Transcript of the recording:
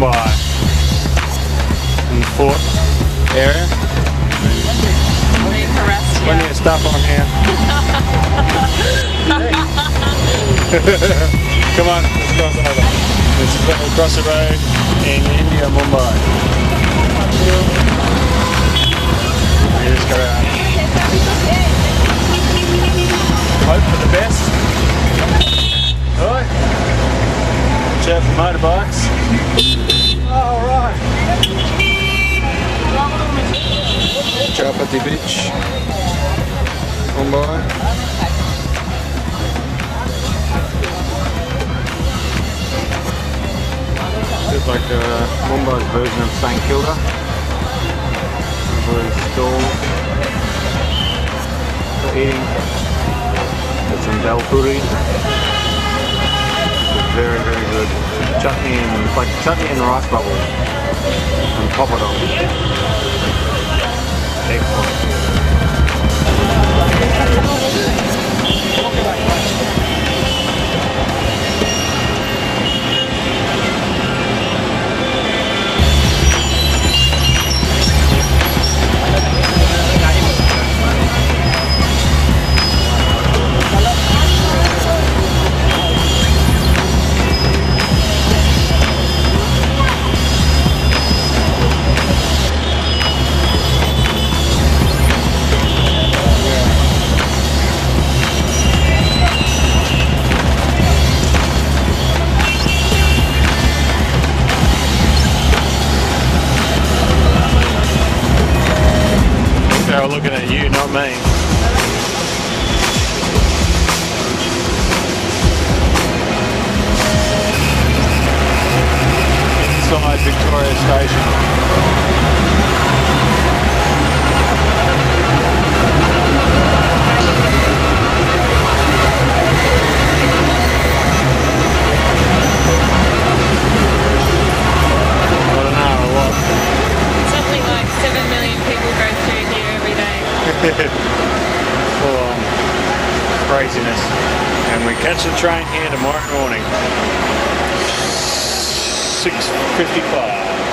by in the fort area. Plenty of stuff on here. Come on, let's cross over. Let's cross the road in India, Mumbai. You just gotta hope for the best. Alright. Cheer for motorbikes. Chowpatty Beach. Mumbai. It's like uh, Mumbai's version of St Kilda. There's stalls for eating. Got some dal puri. Very, very good. Chutney and it's like chutney and rice bubbles. And poppadom. They were looking at you, not me. Inside Victoria Station. Full on craziness. And we catch the train here tomorrow morning. 6.55.